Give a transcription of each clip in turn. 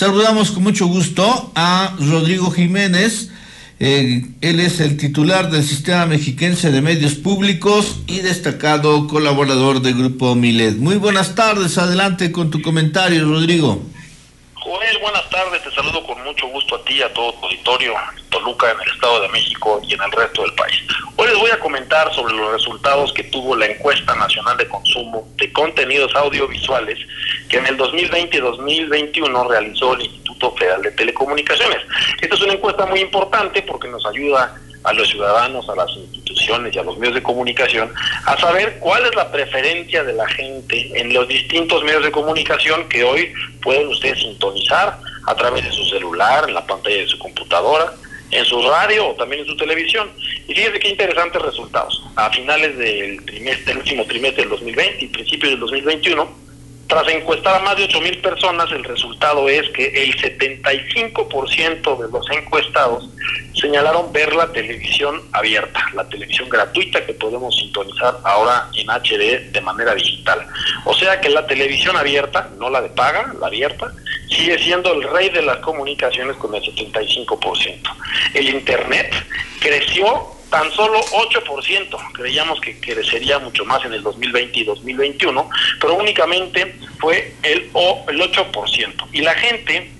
Saludamos con mucho gusto a Rodrigo Jiménez. Eh, él es el titular del Sistema Mexiquense de Medios Públicos y destacado colaborador del Grupo Milet. Muy buenas tardes, adelante con tu comentario, Rodrigo. Joel, buenas tardes, te saludo con mucho gusto a ti, a todo tu auditorio, Toluca, en el Estado de México y en el resto del país. Hoy les voy a comentar sobre los resultados que tuvo la encuesta nacional de consumo de contenidos audiovisuales que en el 2020 y 2021 realizó el Instituto Federal de Telecomunicaciones. Esta es una encuesta muy importante porque nos ayuda a los ciudadanos, a las instituciones y a los medios de comunicación a saber cuál es la preferencia de la gente en los distintos medios de comunicación que hoy pueden ustedes sintonizar a través de su celular, en la pantalla de su computadora, en su radio o también en su televisión. Y fíjense qué interesantes resultados. A finales del trimestre, el último trimestre del 2020 y principios del 2021, tras encuestar a más de 8.000 personas, el resultado es que el 75% de los encuestados señalaron ver la televisión abierta, la televisión gratuita que podemos sintonizar ahora en HD de manera digital. O sea que la televisión abierta, no la de paga, la abierta, sigue siendo el rey de las comunicaciones con el 75%. El Internet creció tan solo 8%. Creíamos que crecería mucho más en el 2020 y 2021, pero únicamente fue el, el 8%. Y la gente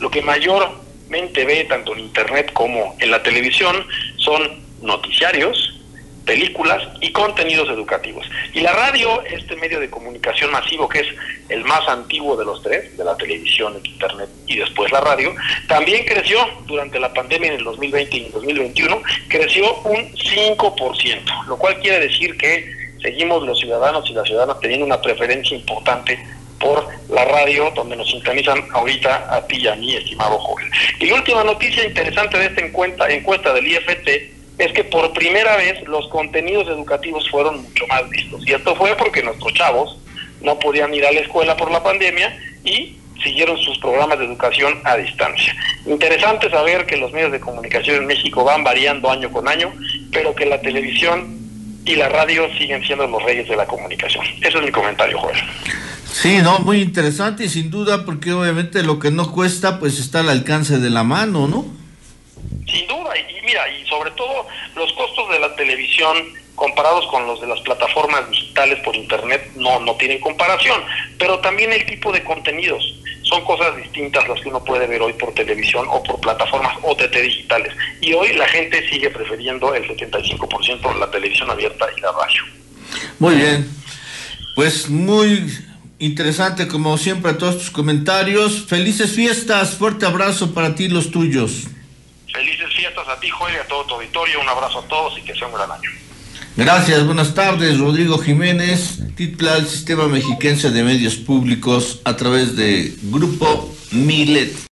lo que mayormente ve tanto en Internet como en la televisión son noticiarios, películas y contenidos educativos. Y la radio, este medio de comunicación masivo que es el más antiguo de los tres, de la televisión, el internet y después la radio, también creció durante la pandemia en el 2020 y el 2021, creció un 5%, lo cual quiere decir que seguimos los ciudadanos y las ciudadanas teniendo una preferencia importante por la radio, donde nos sintonizan ahorita a ti y a mí, estimado joven. Y última noticia interesante de esta encuesta, encuesta del IFT es que por primera vez los contenidos educativos fueron mucho más vistos. Y esto fue porque nuestros chavos no podían ir a la escuela por la pandemia y siguieron sus programas de educación a distancia. Interesante saber que los medios de comunicación en México van variando año con año, pero que la televisión y la radio siguen siendo los reyes de la comunicación. Ese es mi comentario, Joel. Sí, no, muy interesante y sin duda porque obviamente lo que no cuesta pues está al alcance de la mano, ¿no? Sin duda, mira, y sobre todo los costos de la televisión comparados con los de las plataformas digitales por internet no, no tienen comparación, pero también el tipo de contenidos. Son cosas distintas las que uno puede ver hoy por televisión o por plataformas OTT digitales. Y hoy la gente sigue prefiriendo el 75% la televisión abierta y la radio. Muy bien. Pues muy interesante como siempre todos tus comentarios. Felices fiestas, fuerte abrazo para ti y los tuyos. A ti, Joel, y a todo tu auditorio. Un abrazo a todos y que sea un gran año. Gracias, buenas tardes. Rodrigo Jiménez, titular del Sistema Mexiquense de Medios Públicos a través de Grupo Milet.